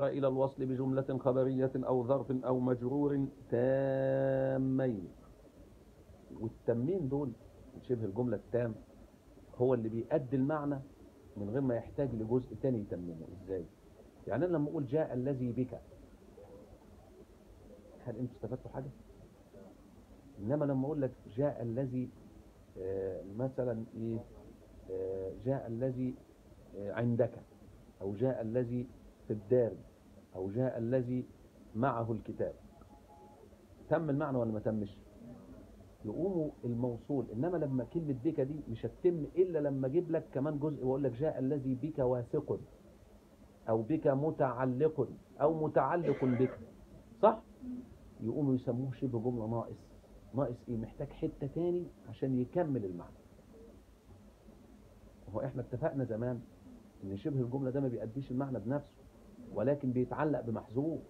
إلى الوصل بجملة خبرية أو ظرف أو مجرور تامين. والتامين دول شبه الجملة التام هو اللي بيأدي المعنى من غير ما يحتاج لجزء تاني يتممه. إزاي؟ يعني أنا لما أقول جاء الذي بك هل أنتوا استفدتوا حاجة؟ إنما لما أقول لك جاء الذي آه، مثلا إيه آه، جاء الذي آه، عندك أو جاء الذي في الدار أو جاء الذي معه الكتاب. تم المعنى ولا ما تمش؟ يقوموا الموصول. إنما لما كلمة بك دي مش هتتم إلا لما أجيب لك كمان جزء وأقول لك جاء الذي بك واثق أو بك متعلق أو متعلق بك. صح؟ يقوموا يسموه شبه جملة ناقص. ناقص إيه؟ محتاج حتة تاني عشان يكمل المعنى. هو إحنا اتفقنا زمان إن شبه الجملة ده ما بيأديش المعنى بنفسه. ولكن بيتعلق بمحذوف.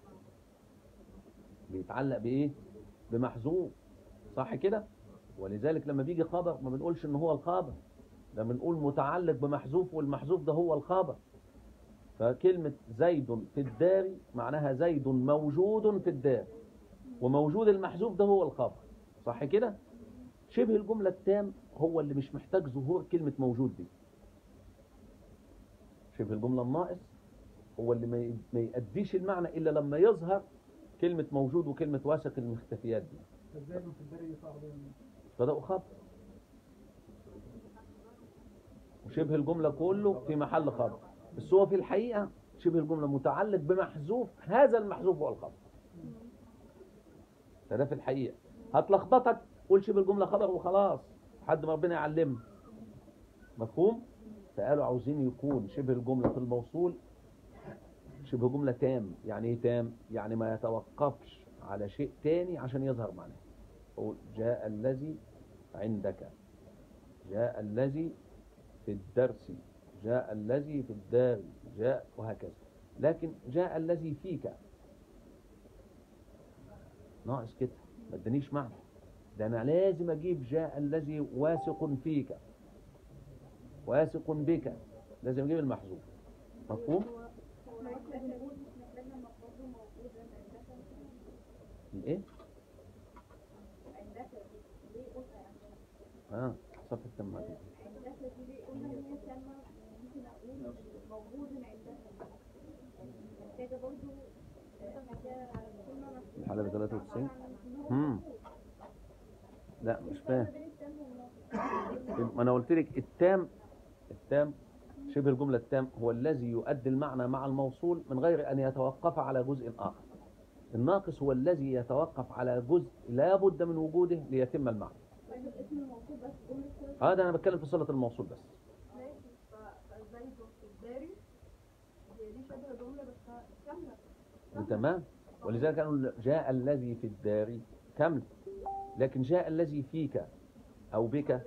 بيتعلق بإيه؟ بمحذوف. صح كده؟ ولذلك لما بيجي خبر ما بنقولش إن هو الخبر ده بنقول متعلق بمحذوف والمحذوف ده هو الخبر. فكلمة زيد في الدار معناها زيد موجود في الدار وموجود المحذوف ده هو الخبر. صح كده؟ شبه الجملة التام هو اللي مش محتاج ظهور كلمة موجود دي. شبه الجملة الناقص هو اللي ما يأديش المعنى إلا لما يظهر كلمة موجود وكلمة واثق المختفيات دي بدأوا خبر وشبه الجملة كله في محل خبر بس هو في الحقيقة شبه الجملة متعلق بمحذوف هذا المحذوف هو الخبر فده في الحقيقة. هتلخبطك قول شبه الجملة خبر وخلاص. لحد ما ربنا يعلمنا مفهوم؟ فقالوا عاوزين يكون شبه الجملة في الموصول شبه جملة تام. يعني إيه تام؟ يعني ما يتوقفش على شيء تاني عشان يظهر معناه. قول جاء الذي عندك. جاء الذي في الدرس. جاء الذي في الدار. جاء وهكذا. لكن جاء الذي فيك. ناقص كده. ما ادانيش معنى. ده أنا لازم أجيب جاء الذي واثق فيك. واثق بك. لازم أجيب المحذوف. مفهوم؟ الايه؟ آه صفحة كم هذه الحلقة 93 امم لا مش فاهم. ما أنا قلت لك التام التام شبه الجمله التام هو الذي يؤدي المعنى مع الموصول من غير ان يتوقف على جزء اخر الناقص هو الذي يتوقف على جزء لا بد من وجوده ليتم المعنى هذا أنا بتكلم في صله الموصول بس تمام ولذلك قالوا جاء الذي في الدار كامل لكن جاء الذي فيك أو بك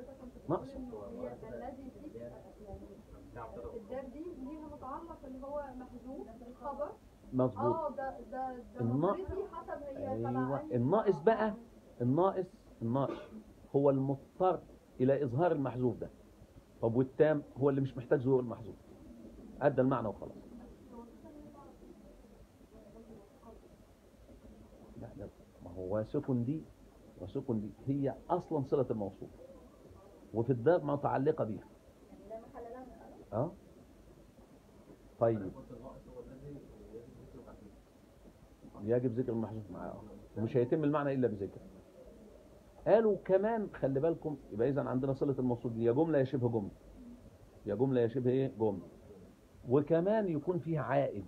ناقص الذي فيك يعني الدار دي ليها متعلق اللي هو محذوف الخبر؟ مظبوط. آه ده ده ده النا- حسب هي أيوه. الناقص بقى الناقص الناقص هو المضطر إلى إظهار المحذوف ده. طب والتام؟ هو اللي مش محتاج ظهور المحذوف. أدى المعنى وخلاص. لا لا ما هو سكن دي وسكن دي هي أصلا صلة الموصول. وفي الدار متعلقه بيها آه؟ طيب. يجب ذكر المحذوف معاه. ومش هيتم المعنى إلا بذكر. قالوا كمان خلي بالكم يبقى اذا عندنا صلة الموصول دي يا جملة يا شبه جملة. يا جملة يا شبه إيه؟ جملة. وكمان يكون فيها عائد.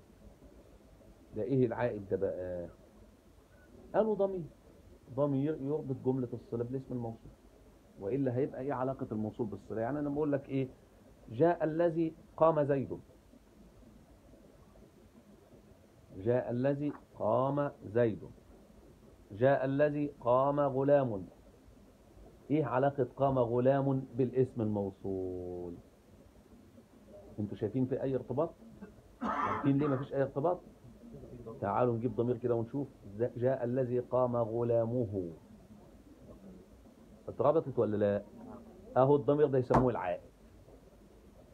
ده إيه العائد ده بقى؟ قالوا ضمير. ضمير يربط جملة الصلة بالاسم الموصول. وإلا هيبقى إيه علاقة الموصول بالصلة؟ يعني أنا بقول لك إيه؟ جاء الذي قام زيد. جاء الذي قام زيد. جاء الذي قام غلام. إيه علاقة قام غلام بالاسم الموصول؟ أنتوا شايفين في أي ارتباط؟ عارفين ليه مفيش أي ارتباط؟ تعالوا نجيب ضمير كده ونشوف. جاء الذي قام غلامه. اتربطت ولا لا؟ أهو الضمير ده يسموه العائد.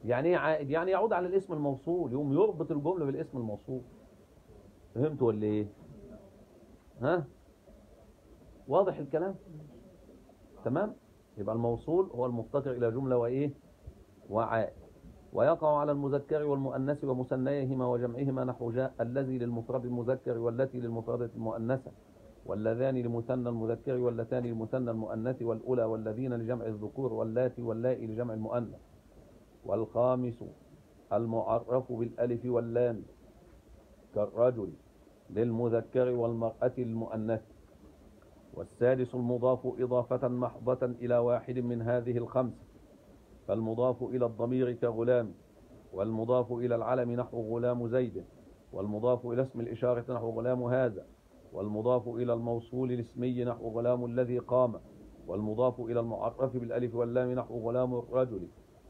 يعني إيه عائد؟ يعني يعود على الاسم الموصول. يقوم يربط الجملة بالاسم الموصول. فهمتوا ولا إيه؟ ها؟ واضح الكلام؟ تمام؟ يبقى الموصول هو المفتقر إلى جملة وإيه؟ وعاء. ويقع على المذكر والمؤنث ومثنيهما وجمعهما نحو جاء الذي للمفرد المذكر والتي للمفردة المؤنثة واللذان لمثنى المذكر واللتان للمثنى المؤنث والأولى والذين لجمع الذكور واللاتي واللائي لجمع المؤنث. والخامس المعرف بالألف واللام كالرجل. للمذكر والمرأة المؤنث والسادس المضاف إضافة محضة إلى واحد من هذه الخمسة فالمضاف إلى الضمير كغلام والمضاف إلى العلم نحو غلام زيد والمضاف إلى اسم الإشارة نحو غلام هذا والمضاف إلى الموصول الاسمي نحو غلام الذي قام والمضاف إلى المعرف بالألف واللام نحو غلام الرجل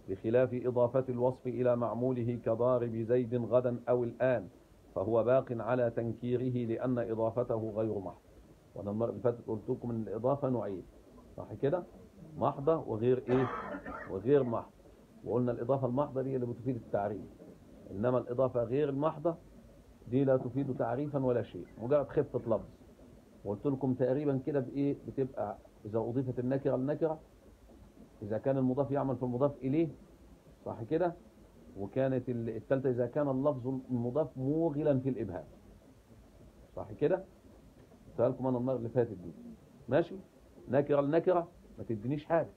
بخلاف إضافة الوصف إلى معموله كضارب زيد غدا أو الآن. فهو باق على تنكيره لأن إضافته غير محض. وأنا المرة اللي فاتت قلت لكم إن الإضافة نوعين صح كده؟ محضة وغير إيه؟ وغير محض. وقلنا الإضافة المحضة دي اللي بتفيد التعريف. إنما الإضافة غير المحضة دي لا تفيد تعريفا ولا شيء. مجرد خفة لفظ. وقلت لكم تقريبا كده بإيه؟ بتبقى إذا أضيفت النكرة النكرة إذا كان المضاف يعمل في المضاف إليه صح كده؟ وكانت ال- الثالثة إذا كان اللفظ المضاف موغلا في الإبهام. صح كده؟ قلت لكم أنا المرة اللي فاتت دي. ماشي؟ نكرة النكرة ما تدينيش حاجة.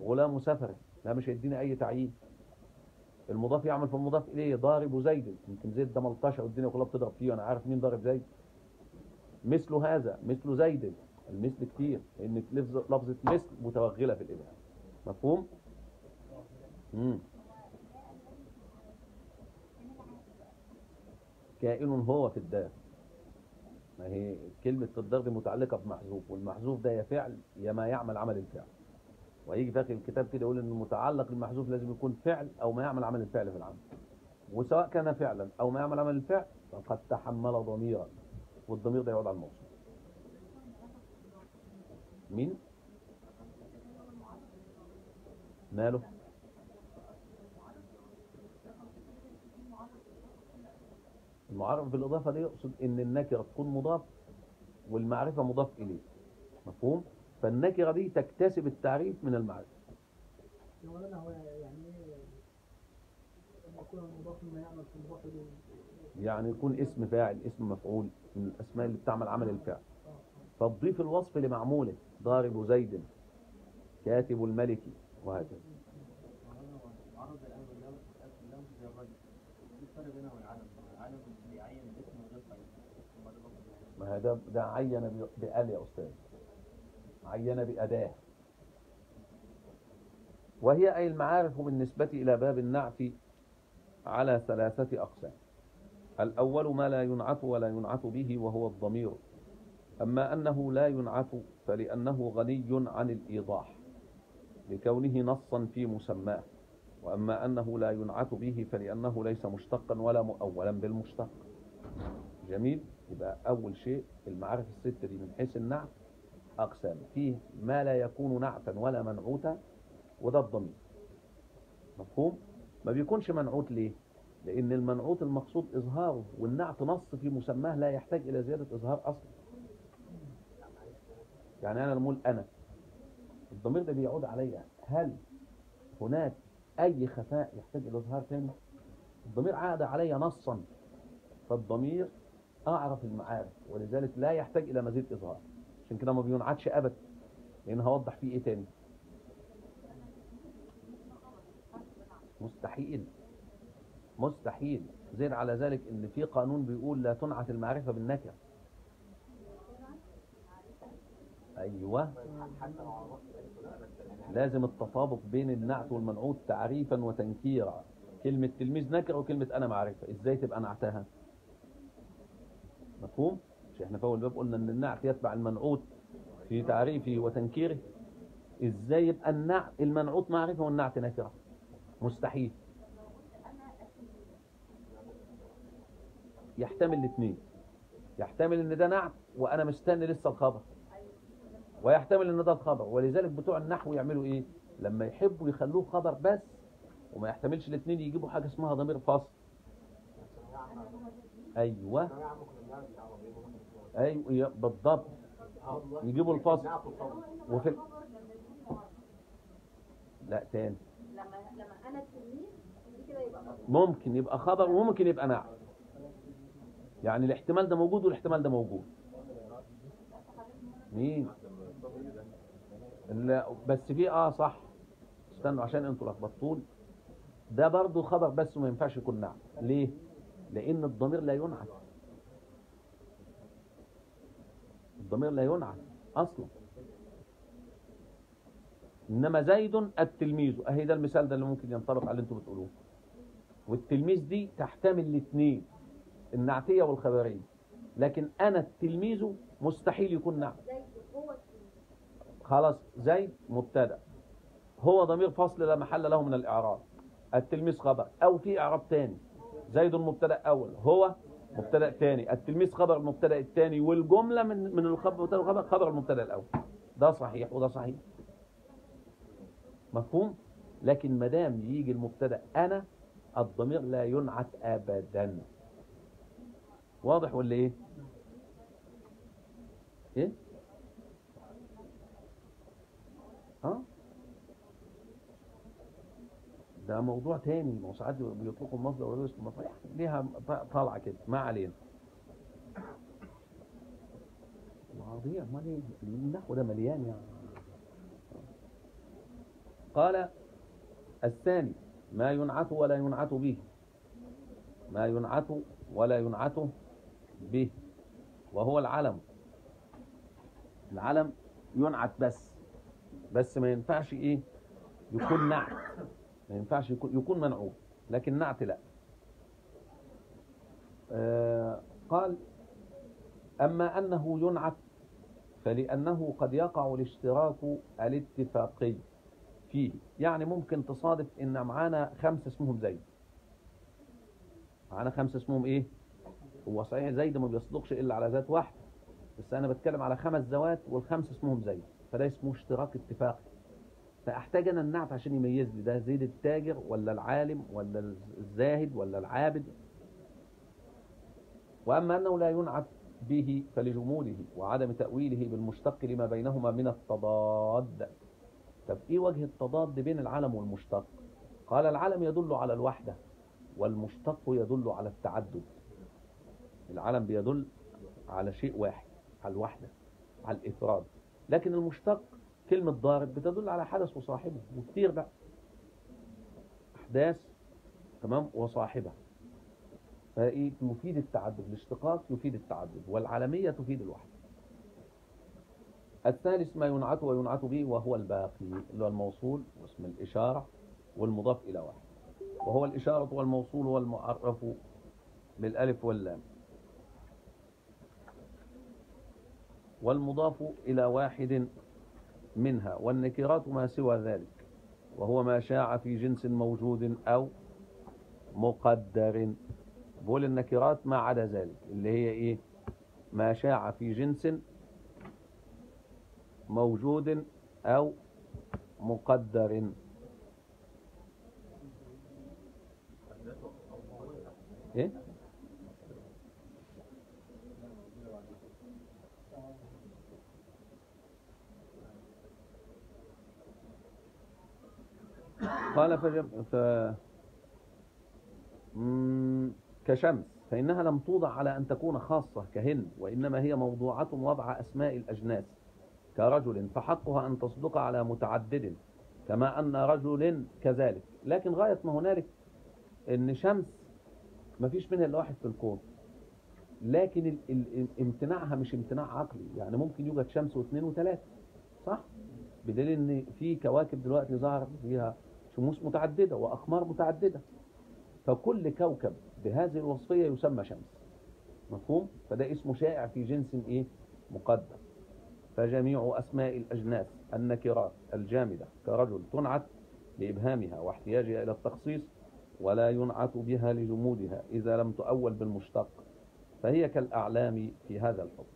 غلام سفر لا مش هيديني أي تعيين. المضاف يعمل في المضاف إليه ضارب زيد. يمكن زيد ده ملطشة والدنيا كلها بتضرب فيه وأنا عارف مين ضارب زيد. مثل هذا مثل زيد. المثل كتير لأن لفظ- لفظة مثل متوغلة في الإبهام. مفهوم؟ مم. كائن هو في الدار. ما هي كلمة في الدار دي متعلقة بمحذوف والمحذوف ده يا فعل يا ما يعمل عمل الفعل. ويجي في آخر الكتاب كده يقول إن المتعلق المحذوف لازم يكون فعل أو ما يعمل عمل الفعل في العمل. وسواء كان فعلا أو ما يعمل عمل الفعل فقد تحمل ضميرا والضمير ده يعود على الموصول مين؟ ماله؟ المعرف بالإضافة دي يقصد إن النكرة تكون مضاف والمعرفة مضاف إليه. مفهوم؟ فالنكرة دي تكتسب التعريف من المعرفة. اولا هو يعني إليه. يعني يكون اسم فاعل اسم مفعول من الأسماء اللي بتعمل عمل الفعل فتضيف الوصف لمعموله ضارب زيد كاتب الملك وهكذا عرض الآن واللام اللام زي الرجل في فرق بينها والعلم العلم بيعين الاسم من غير قيد ثم ده هذا ده عين بآل يا أستاذ. عين بأداة. وهي أي المعارف بالنسبة إلى باب النعت على ثلاثة أقسام. الأول ما لا ينعت ولا ينعت به وهو الضمير. أما أنه لا ينعت فلأنه غني عن الإيضاح لكونه نصا في مسماه. وأما أنه لا ينعت به فلأنه ليس مشتقا ولا مؤولا بالمشتق. جميل؟ يبقى أول شيء المعارف الستة دي من حيث النعت أقسام. فيه ما لا يكون نعتا ولا منعوتا وده الضمير. مفهوم؟ ما بيكونش منعوت ليه؟ لأن المنعوت المقصود إظهاره والنعت نص في مسماه لا يحتاج إلى زيادة إظهار أصلا. يعني أنا أقول أنا. الضمير ده بيعود عليا. هل هناك أي خفاء يحتاج إلى إظهار تاني؟ الضمير عاد علي نصا. فالضمير أعرف المعارف ولذلك لا يحتاج إلى مزيد إظهار. عشان كده ما بينعتش أبدا لأن هوضح فيه إيه تاني؟ مستحيل. مستحيل. زين على ذلك إن في قانون بيقول لا تنعت المعرفة بالنكرة أيوه. لازم التطابق بين النعت والمنعوت تعريفا وتنكيرا. كلمة تلميذ نكرة وكلمة أنا معرفة إزاي تبقى نعتها؟ مفهوم؟ مش إحنا في اول باب قلنا إن النعت يتبع المنعوت في تعريفه وتنكيره. إزاي يبقى النعت المنعوت معرفة والنعت نكرة؟ مستحيل. يحتمل الاثنين. يحتمل إن ده نعت وأنا مستني لسه الخبر. ويحتمل إن ده الخبر. ولذلك بتوع النحو يعملوا إيه؟ لما يحبوا يخلوه خبر بس وما يحتملش الاثنين يجيبوا حاجة اسمها ضمير فاصل أيوه. أيوه يا- بالضبط. يجيبوا الفصل. وفي لا تاني. لما لما أنا التلميذ دي كده يبقى خطأ. ممكن يبقى خبر وممكن يبقى نعت يعني الاحتمال ده موجود والاحتمال ده موجود. مين؟ لا بس في آه صح. استنوا عشان أنتوا لخبطتوني. ده برضو خبر بس وما ينفعش يكون نعت ليه؟ لأن الضمير لا ينعت الضمير لا ينعت أصلا. إنما زيد التلميذ. أهي ده المثال ده اللي ممكن ينطبق على اللي أنتوا بتقولوه. والتلميذ دي تحتمل الاثنين النعتية والخبرية. لكن أنا التلميذ مستحيل يكون نعت. خلاص زيد مبتدأ. هو ضمير فصل لا محل له من الإعراب. التلميذ خبر. أو في إعراب تاني. زيد مبتدا أول هو مبتدأ تاني. التلميذ خبر المبتدأ الثاني والجملة من من الخبر خبر المبتدأ الأول. ده صحيح وده صحيح. مفهوم؟ لكن ما دام يجي المبتدأ أنا الضمير لا ينعت ابدا. واضح ولا إيه؟ إيه؟ ها؟ ده موضوع تاني. ما هو ساعات بيطلقوا المصدر ويقولوا اسم المصدر يعني ليها طالعه كده. ما علينا. مواضيع أمال إيه؟ النحو ده مليان يعني. قال الثاني ما ينعت ولا ينعت به. ما ينعت ولا ينعت به. وهو العلم. العلم ينعت بس. بس ما ينفعش إيه؟ يكون نعت. ما ينفعش يكون يكون لكن نعت لا. آه قال أما أنه ينعت فلأنه قد يقع الاشتراك الاتفاقي فيه. يعني ممكن تصادف إن معانا خمسة اسمهم زيد. معانا خمسة اسمهم إيه؟ هو صحيح زيد ما بيصدقش إلا على ذات واحدة بس أنا بتكلم على خمس ذوات والخمسة اسمهم زيد فده اسمه اشتراك اتفاقي. فأحتاج أنا النعت عشان يميز لي ده زيد التاجر ولا العالم ولا الزاهد ولا العابد؟ وأما أنه لا ينعت به فلجموله وعدم تأويله بالمشتق لما بينهما من التضاد. طب إيه وجه التضاد بين العلم والمشتق؟ قال العلم يدل على الوحدة والمشتق يدل على التعدد. العلم بيدل على شيء واحد على الوحدة على الإفراد. لكن المشتق كلمة ضارب بتدل على حدث وصاحبه وكتير بقى. أحداث تمام وصاحبها فإيه؟ يفيد التعدد. الاشتقاق يفيد التعدد والعالمية تفيد الوحدة الثالث ما ينعت وينعت به وهو الباقي اللي هو الموصول واسم الإشارة والمضاف إلى واحد. وهو الإشارة والموصول والمعرف بالألف واللام. والمضاف إلى واحد منها والنكرات ما سوى ذلك وهو ما شاع في جنس موجود أو مقدر. بقول النكرات ما عدا ذلك اللي هي إيه؟ ما شاع في جنس موجود أو مقدر. إيه؟ قال فجم ف كشمس فإنها لم توضع على أن تكون خاصة كهن وإنما هي موضوعة وضع أسماء الأجناس كرجل فحقها أن تصدق على متعدد كما أن رجل كذلك لكن غاية ما هنالك أن شمس ما فيش منها إلا واحد في الكون لكن ال- ال- امتناعها مش امتناع عقلي يعني ممكن يوجد شمس واثنين وثلاثة صح؟ بدليل إن في كواكب دلوقتي ظهر فيها شموس متعددة وأقمار متعددة. فكل كوكب بهذه الوصفية يسمى شمس. مفهوم؟ فده اسمه شائع في جنس إيه؟ مقدر فجميع أسماء الأجناس النكرات الجامدة كرجل تنعت لإبهامها واحتياجها إلى التخصيص ولا ينعت بها لجمودها إذا لم تؤول بالمشتق. فهي كالأعلام في هذا الحكم.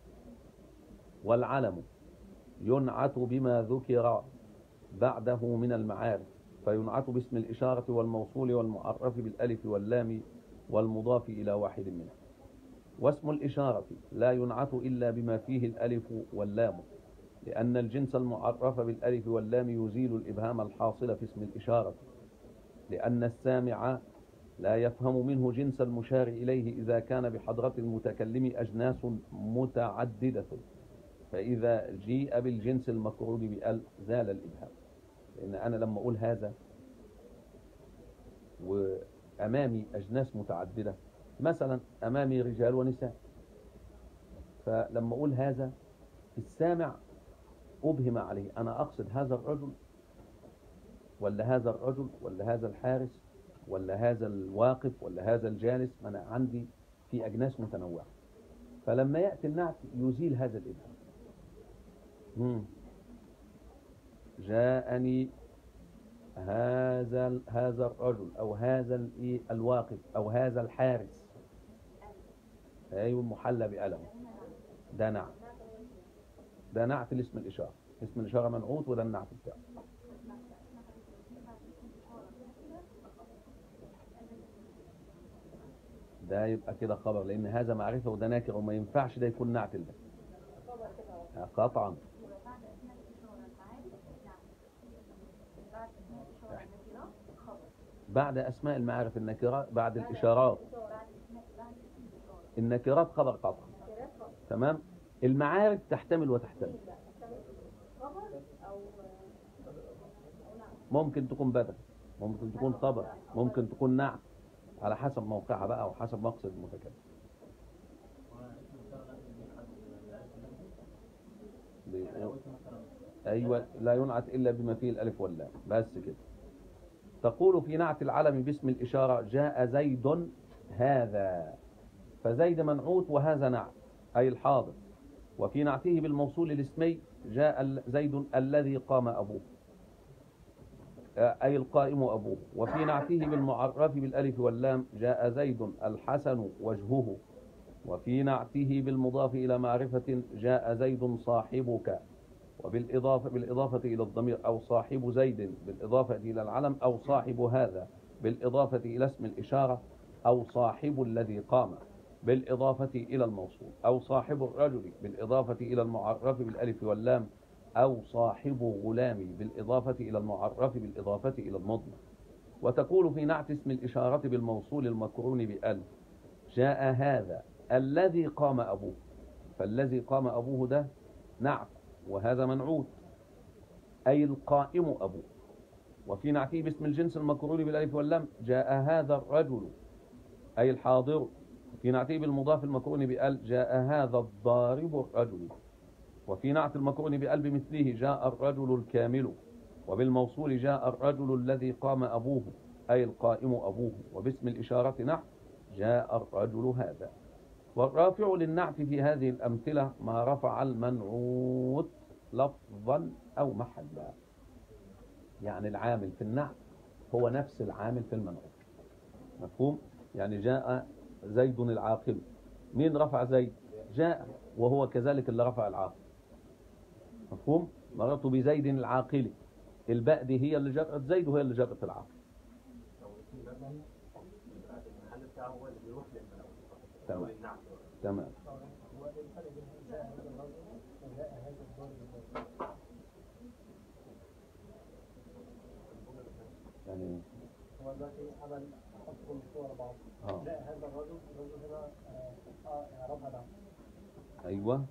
والعلم ينعت بما ذكر بعده من المعارف. فينعت باسم الإشارة والموصول والمعرف بالألف واللام والمضاف إلى واحد منها واسم الإشارة لا ينعت إلا بما فيه الألف واللام لأن الجنس المعرف بالألف واللام يزيل الإبهام الحاصل في اسم الإشارة لأن السامع لا يفهم منه جنس المشار إليه إذا كان بحضرة المتكلم أجناس متعددة فإذا جيء بالجنس المقرون بأل زال الإبهام. لأن أنا لما أقول هذا وأمامي أجناس متعددة مثلا أمامي رجال ونساء. فلما أقول هذا السامع أبهم عليه. أنا أقصد هذا الرجل ولا هذا الرجل ولا هذا الحارس ولا هذا الواقف ولا هذا الجالس. ما أنا عندي في أجناس متنوعة. فلما يأتي النعت يزيل هذا الإبهام. جاءني هذا هذا الرجل أو هذا الإيه الواقف أو هذا الحارس. أيوه محلى بألم. ده نعت ده نعت لاسم الإشارة. اسم الإشارة منعوت وده النعت بتاعه ده يبقى كده خبر لأن هذا معرفة وده ناكر وما ينفعش ده يكون نعت ده قطعا. بعد أسماء المعارف النكرات بعد الإشارات. النكرات خبر قطعا تمام؟ المعارف تحتمل وتحتمل. ممكن تكون بدل ممكن تكون خبر ممكن تكون نعت. على حسب موقعها بقى وحسب مقصد المتكلم. أيوه لا ينعت إلا بما فيه الألف واللام. بس كده. تقول في نعت العلم باسم الإشارة جاء زيد هذا. فزيد منعوت وهذا نعت أي الحاضر. وفي نعته بالموصول الاسمي جاء زيد الذي قام أبوه أي القائم أبوه. وفي نعته بالمعرف بالألف واللام جاء زيد الحسن وجهه. وفي نعته بالمضاف إلى معرفة جاء زيد صاحبك. وبالإضافة بالإضافة إلى الضمير أو صاحب زيد بالإضافة إلى العلم أو صاحب هذا بالإضافة إلى اسم الإشارة أو صاحب الذي قام بالإضافة إلى الموصول أو صاحب الرجل بالإضافة إلى المعرف بالألف واللام أو صاحب غلامي بالإضافة إلى المعرف بالإضافة إلى المضمر. وتقول في نعت اسم الإشارة بالموصول المقرون بأل جاء هذا الذي قام أبوه. فالذي قام أبوه ده نعت وهذا منعوت أي القائم أبوه. وفي نعته باسم الجنس المقرون بالألف واللام جاء هذا الرجل أي الحاضر. في نعته بالمضاف المقرون بأل جاء هذا الضارب الرجل. وفي نعت المقرون بأل بمثله جاء الرجل الكامل. وبالموصول جاء الرجل الذي قام أبوه أي القائم أبوه. وباسم الإشارة نعت جاء الرجل هذا. والرافع للنعت في هذه الأمثلة ما رفع المنعوت لفظا أو محلا. يعني العامل في النعت هو نفس العامل في المنعوت مفهوم؟ يعني جاء زيد العاقل. مين رفع زيد؟ جاء وهو كذلك اللي رفع العاقل. مفهوم؟ مررت بزيد العاقل. الباء دي هي اللي جرت زيد وهي اللي جرت العاقل. تمام. تمام هو إيه الفرق بين جاء هذا الرجل وجاء هذا الضارب يعني هو دلوقتي عمل حط كل آه. جاء هذا الرجل الرجل هنا آه آه، نعم أيوه.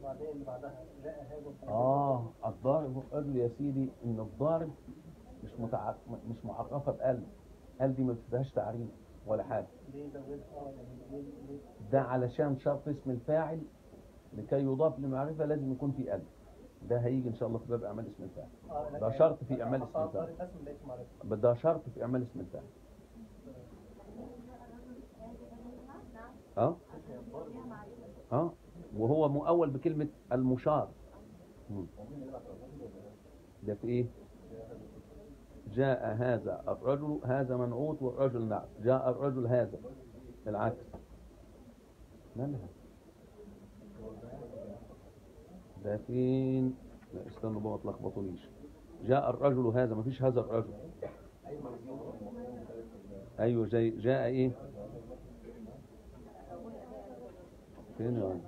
وبعدين بعدها جاء هذا الضارب آه الضارب الرجل يا سيدي إن الضارب مش متع... مش معرفه بقلب قلب دي ما فيهاش تعريف ولا حاجة. ده؟ يعني ده علشان شرط اسم الفاعل لكي يضاف لمعرفة لازم يكون في قلب. ده هيجي إن شاء الله في باب أعمال اسم الفاعل. لا، ده شرط في أعمال اسم الفاعل. ده شرط في أعمال اسم الفاعل. آه آه وهو مؤول بكلمة المشار. ده في إيه؟ جاء هذا الرجل هذا منعوت والرجل نعت. جاء الرجل هذا. العكس مالها ده فين لا استنوا بقى ما تلخبطونيش جاء الرجل هذا ما فيش هذا الرجل. أيوه جاء إيه؟ فين؟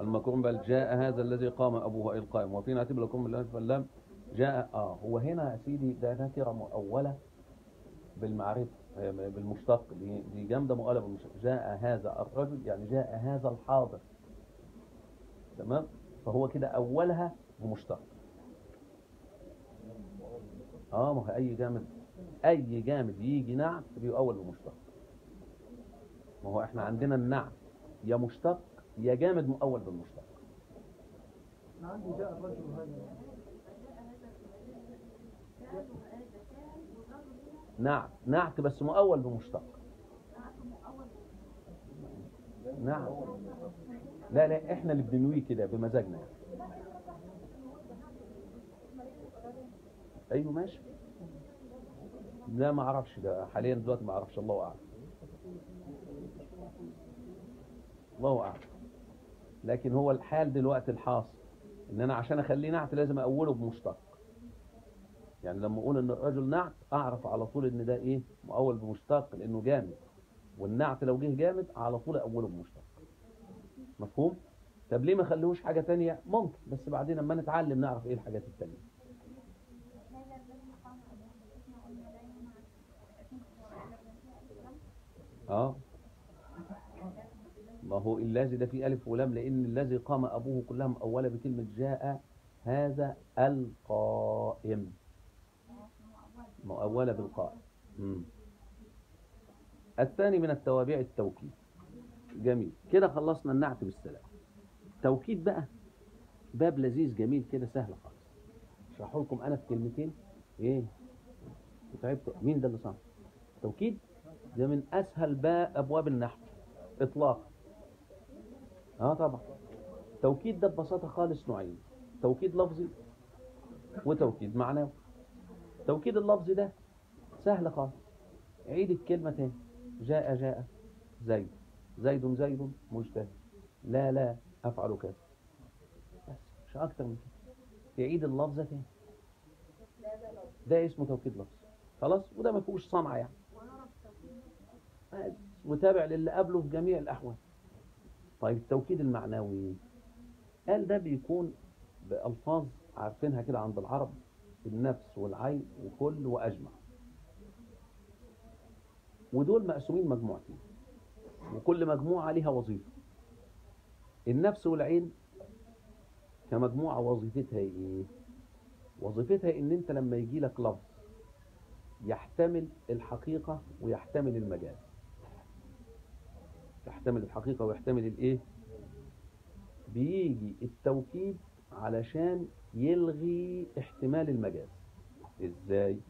المكروم بل جاء هذا الذي قام أبوه أي القائم. وفي نعتب لكم بالله فاللام جاء. آه هو هنا يا سيدي ده نكره مؤولة بالمعرفة بالمشتق. دي دي جامدة مؤوله بالمشتق جاء هذا الرجل يعني جاء هذا الحاضر. تمام؟ فهو كده أولها بمشتق آه ما هو أي جامد أي جامد يجي نعت بيؤول بمشتق ما هو إحنا عندنا النعت يا مشتق يا جامد مؤول بالمشتق. عندي جاء الرجل هذا. نعت نعت بس مؤول بمشتق. نعم لا لا إحنا اللي بننويه كده بمزاجنا يعني. أيوه ماشي. لا ما أعرفش ده. حاليا دلوقتي ما أعرفش. الله أعلم. الله أعلم. لكن هو الحال دلوقتي الحاصل إن أنا عشان أخليه نعت لازم أقوله بمشتق. يعني لما أقول إن الرجل نعت أعرف على طول إن ده إيه؟ مؤول بمشتق لأنه جامد. والنعت لو جه جامد على طول أقوله بمشتق. مفهوم؟ طب ليه ما خلوش حاجة تانية؟ ممكن بس بعدين لما نتعلم نعرف إيه الحاجات التانية. آه. ما هو الذي ده فيه ألف ولام لأن الذي قام أبوه كلها مؤولة بكلمة جاء هذا القائم. مؤولة بالقائم. الثاني من التوابع التوكيد. جميل. كده خلصنا النعت بالسلام. توكيد بقى. باب لذيذ جميل كده سهل خالص. اشرحه لكم أنا في كلمتين. إيه؟ تعبتوا. مين ده اللي صح توكيد؟ ده من أسهل باب أبواب النحو اطلاقا. آه طبعا. توكيد ده ببساطة خالص نوعين. توكيد لفظي وتوكيد معنوي. توكيد اللفظي ده سهل خالص. عيد الكلمة تاني. جاء جاء. زيد. زيد زيد. مجتهد. لا لا. أفعل كذا. بس مش أكتر من كده. تعيد اللفظة تاني. ده اسمه توكيد لفظي. خلاص؟ وده ما فيهوش صنعة يعني. وتابع للي قبله في جميع الأحوال. طيب التوكيد المعنوي قال ده بيكون بألفاظ عارفينها كده عند العرب؟ النفس والعين وكل وأجمع. ودول مقسومين مجموعتين وكل مجموعة ليها وظيفة. النفس والعين كمجموعة وظيفتها إيه؟ وظيفتها إن أنت لما يجي لك لفظ يحتمل الحقيقة ويحتمل المجاز يحتمل الحقيقة ويحتمل الإيه؟ بيجي التوكيد علشان يلغي احتمال المجاز. إزاي؟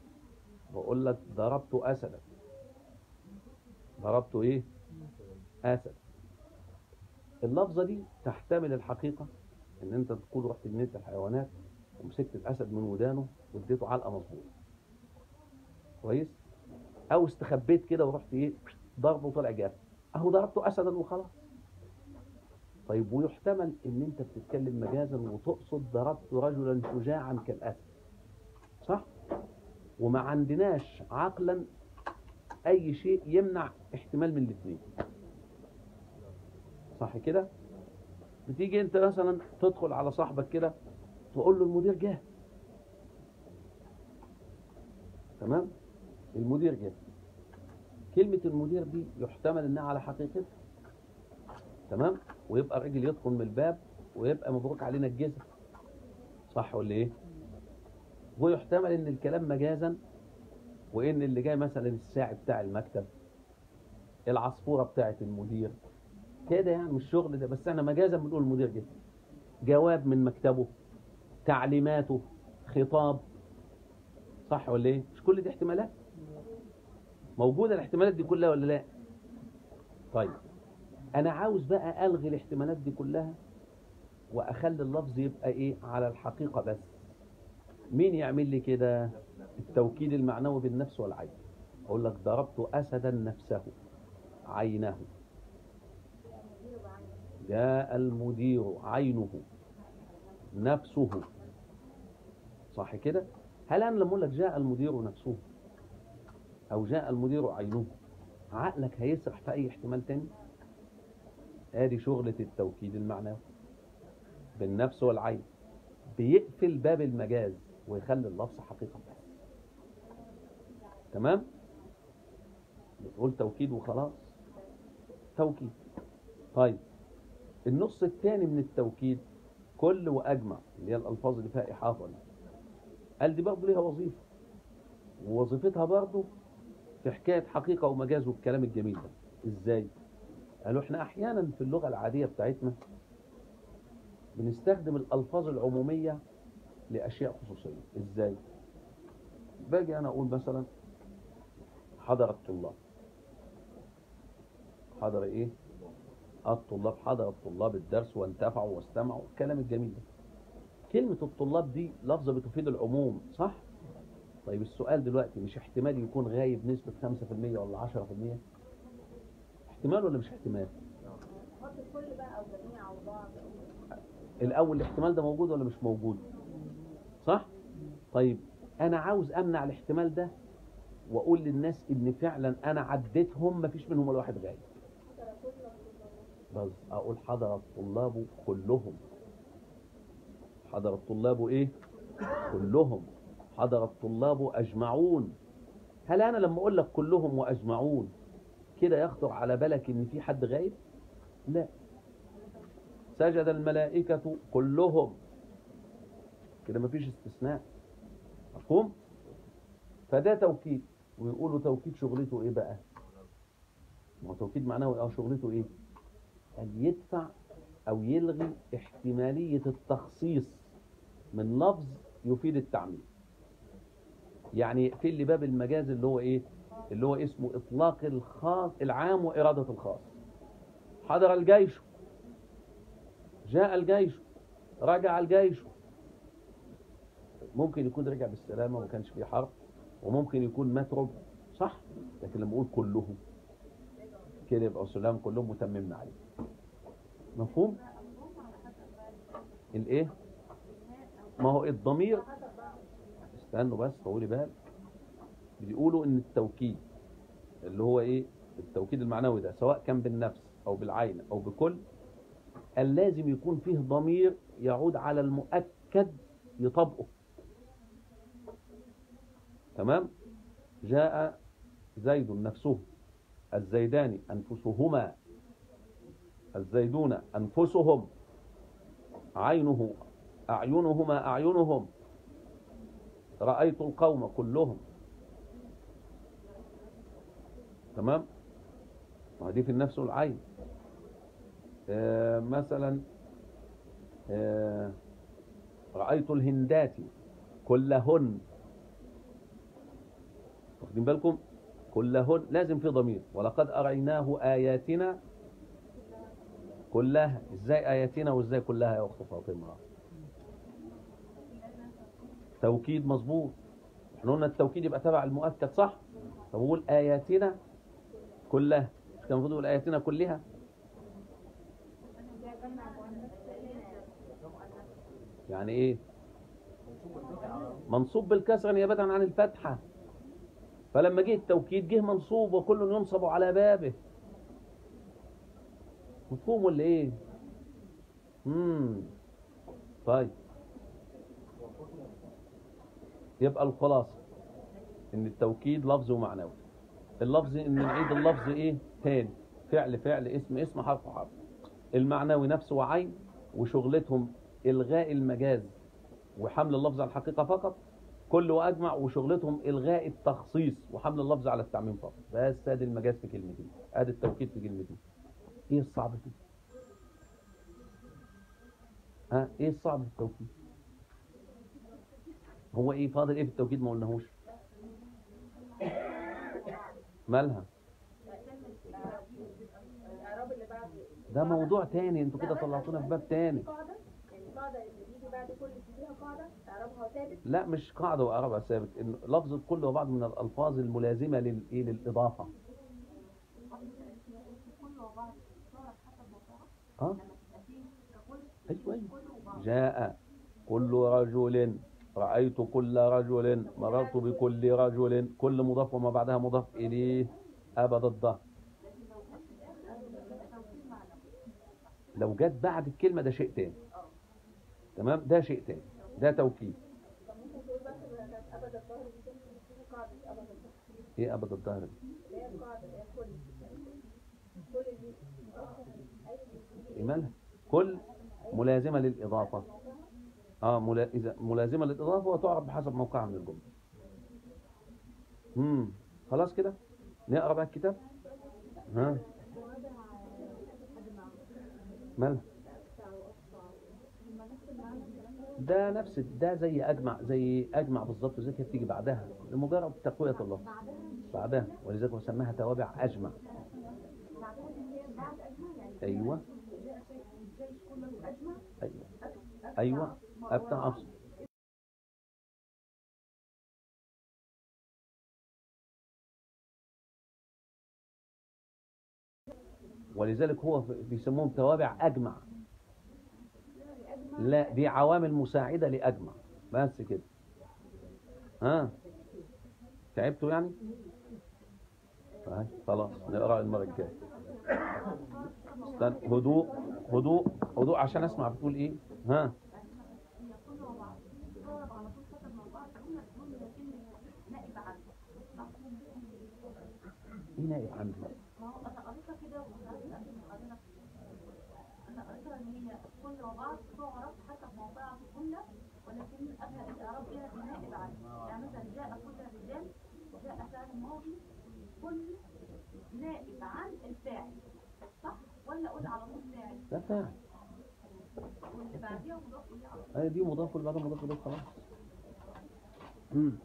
بقول لك ضربت اسدا. ضربت إيه؟ اسد اللفظة دي تحتمل الحقيقة إن أنت تكون رحت جنينة الحيوانات ومسكت الأسد من ودانه واديته علقة مظبوطة. كويس؟ أو استخبيت كده ورحت إيه؟ ضربه وطلع جاب أهو ضربته اسدا وخلاص. طيب ويحتمل إن أنت بتتكلم مجازا وتقصد ضربت رجلا شجاعا كالأسد صح؟ وما عندناش عقلا أي شيء يمنع احتمال من الاثنين. صح كده؟ بتيجي أنت مثلا تدخل على صاحبك كده تقول له المدير جه. تمام؟ المدير جه. كلمة المدير دي يحتمل إنها على حقيقتها. تمام؟ ويبقى الراجل يدخل من الباب ويبقى مبروك علينا الجزء صح ولا إيه؟ ويحتمل إن الكلام مجازا وإن اللي جاي مثلا الساعي بتاع المكتب العصفورة بتاعت المدير. كده يعني مش الشغل ده بس إحنا مجازا بنقول المدير جه. جواب من مكتبه تعليماته خطاب. صح ولا إيه؟ مش كل دي احتمالات. موجودة الاحتمالات دي كلها ولا لا؟ طيب أنا عاوز بقى ألغي الاحتمالات دي كلها وأخلي اللفظ يبقى إيه؟ على الحقيقة بس. مين يعمل لي كده؟ التوكيد المعنوي بالنفس والعين. أقول لك ضربت اسدا نفسه عينه. جاء المدير عينه. نفسه. صح كده؟ هل أنا لما أقول لك جاء المدير نفسه؟ أو جاء المدير عينه. عقلك هيسرح في أي احتمال تاني؟ آدي شغلة التوكيد المعنوي. بالنفس والعين. بيقفل باب المجاز ويخلي اللفظ حقيقة. بس تمام؟ بتقول توكيد وخلاص. توكيد. طيب. النص الثاني من التوكيد كل وأجمع اللي هي الألفاظ اللي فيها إحاطة قال دي برضه ليها وظيفة. ووظيفتها برضه في حكاية حقيقة ومجاز والكلام الجميل ده. إزاي؟ قالوا إحنا أحيانا في اللغة العادية بتاعتنا بنستخدم الألفاظ العمومية لأشياء خصوصية. إزاي؟ باجي أنا أقول مثلا حضر الطلاب. حضر إيه؟ الطلاب حضر الطلاب الدرس وانتفعوا واستمعوا الكلام الجميل ده. كلمة الطلاب دي لفظة بتفيد العموم صح؟ طيب السؤال دلوقتي مش احتمال يكون غايب نسبة 5% ولا 10% احتمال ولا مش احتمال؟ بقى أو جميع أو بعض الأول الاحتمال ده موجود ولا مش موجود؟ صح؟ طيب أنا عاوز أمنع الاحتمال ده وأقول للناس إن فعلا أنا عديتهم مفيش منهم ولا واحد غايب بس أقول حضر الطلاب كلهم حضر الطلاب إيه؟ كلهم حضر الطلاب أجمعون هل أنا لما أقول لك كلهم وأجمعون كده يخطر على بالك إن في حد غايب؟ لا سجد الملائكة كلهم كده مفيش استثناء مفهوم؟ فده توكيد ويقولوا توكيد شغلته إيه بقى؟ ما هو توكيد معناه آه شغلته إيه؟ أن يدفع أو يلغي احتمالية التخصيص من لفظ يفيد التعميم يعني في اللي باب المجاز اللي هو إيه؟ اللي هو اسمه إطلاق الخاص العام وإرادة الخاص. حضر الجيش. جاء الجيش. رجع الجيش. ممكن يكون رجع بالسلامة وما كانش فيه حرب وممكن يكون مترب صح لكن لما أقول كلهم كده يبقى سلام كلهم متممنا عليه. مفهوم؟ الإيه؟ ما هو الضمير استنوا بس طولي بالك بيقولوا إن التوكيد اللي هو إيه؟ التوكيد المعنوي ده سواء كان بالنفس أو بالعين أو بكل اللازم يكون فيه ضمير يعود على المؤكد يطبقه تمام؟ جاء زيد نفسه الزيدان أنفسهما الزيدون أنفسهم عينه أعينهما أعينهم. رأيت القوم كلهم. تمام؟ وهذه في النفس والعين. آه مثلا آه رأيت الهندات كلهن. واخدين بالكم؟ كلهن لازم في ضمير. ولقد أريناه آياتنا كلها. إزاي آياتنا وإزاي كلها يا أخت فاطمة؟ توكيد مظبوط. إحنا قلنا التوكيد يبقى تبع المؤكد صح؟ فبقول آياتنا كلها. كان المفروض يقول آياتنا كلها. يعني إيه؟ منصوب بالكسر نيابة عن الفتحة فلما جه التوكيد جه منصوب وكل ينصب على بابه. مفهوم ولا إيه؟ امم طيب. يبقى الخلاصة إن التوكيد لفظ ومعنوي. اللفظ إن نعيد اللفظ إيه؟ تاني فعل فعل اسم اسم حرف حرف. المعنوي نفس وعين وشغلتهم إلغاء المجاز وحمل اللفظ على الحقيقة فقط. كل وأجمع وشغلتهم إلغاء التخصيص وحمل اللفظ على التعميم فقط. بس آدي المجاز في كلمتين آدي التوكيد في كلمتين إيه الصعب فيه ها؟ إيه الصعب في التوكيد؟ هو إيه؟ فاضل إيه في التوكيد؟ ما قلناهوش. مالها؟ ده موضوع تاني أنتوا كده طلعتونا في باب تاني. كل لا مش قاعدة وإعرابها ثابت لفظ الكل وبعض من الألفاظ الملازمة للإيه للإضافة. آه؟ أيوة أيوة. جاء كل رجل رأيت كل رجل مررت بكل رجل كل مضاف وما بعدها مضاف إليه أبد الظهر لو جت بعد الكلمة ده شيء تاني. تمام؟ ده شيء تاني. ده توكيد. إيه أبد الظهر دي؟ إيه مالها كل ملازمة للإضافة. آه ملا... إذا ملازمة للإضافة وتعرف بحسب موقعها من الجملة. امم خلاص كده؟ نقرأ بقى الكتاب. ها؟ مالها؟ ده نفس ده زي أجمع زي أجمع بالظبط زي كده بتيجي بعدها لمجرد تقوية الله. بعدها. ولذلك هو سماها توابع أجمع. أيوه. أيوه. أيوه. ولذلك هو بيسموهم توابع أجمع. لا دي عوامل مساعدة لأجمع. بس كده. ها؟ تعبتوا يعني؟ طيب خلاص نقرأ المرة الجاية. هدوء هدوء هدوء عشان أسمع بتقول إيه؟ ها؟ نائب عنه ما هو أنا قريتها كده أنا قريتها ان هي كل وبعض تعرف موقعها في الجمله ولكن قبل الاعراب فيها نائب عنه يعني مثلا جاء كل الرجال جاء فعل ماضي كل نائب عن الفاعل صح ولا أقول على طول فاعل. ده فاعل واللي بعديها مضاف اليه هي دي مضاف واللي بعدها مضاف إليه خلاص. امم